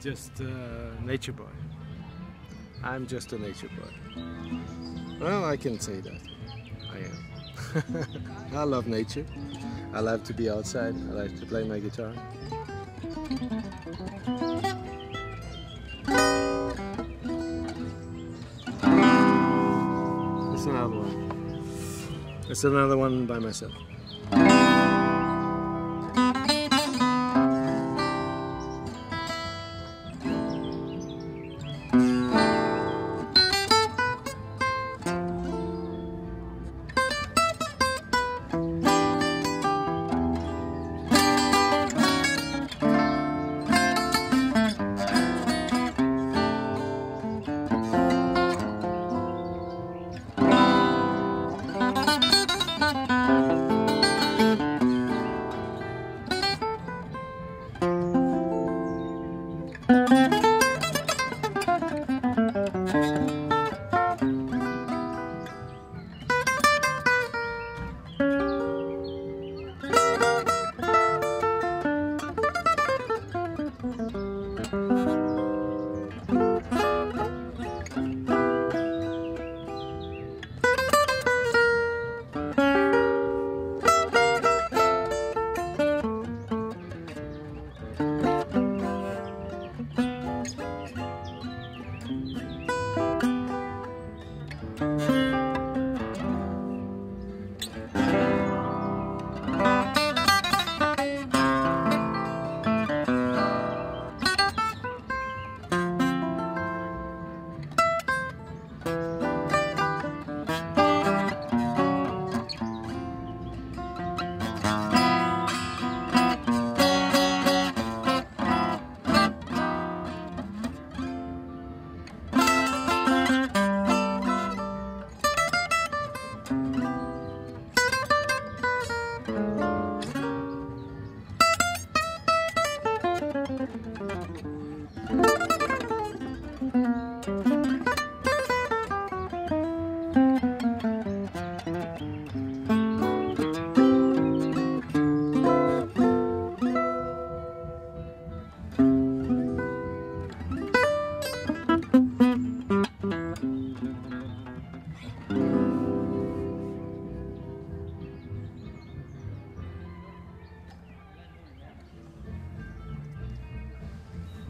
just a nature boy. I'm just a nature boy. Well, I can say that. I am. I love nature. I love to be outside. I like to play my guitar. It's another one. It's another one by myself.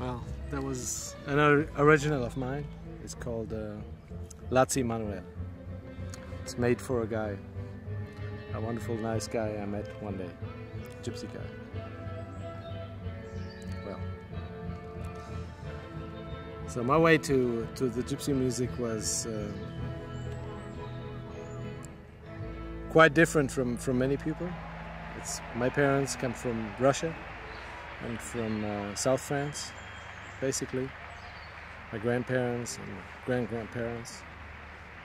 Well, that was an original of mine. It's called uh, Laatsi Manuel. It's made for a guy, a wonderful, nice guy I met one day, gypsy guy. Well, so my way to, to the gypsy music was uh, quite different from, from many people. It's, my parents come from Russia and from uh, South France basically. My grandparents and grand grandparents.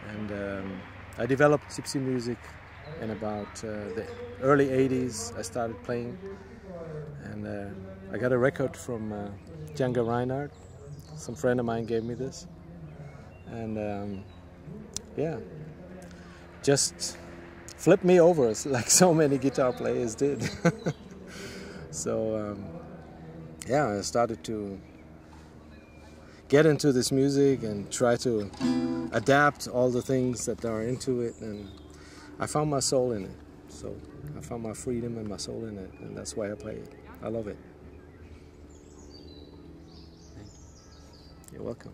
And um, I developed gypsy music in about uh, the early 80s. I started playing, and uh, I got a record from uh, Django Reinhardt. Some friend of mine gave me this, and um, yeah, just flipped me over like so many guitar players did. so um, yeah, I started to get into this music and try to adapt all the things that are into it and I found my soul in it. So I found my freedom and my soul in it and that's why I play it. I love it. You're welcome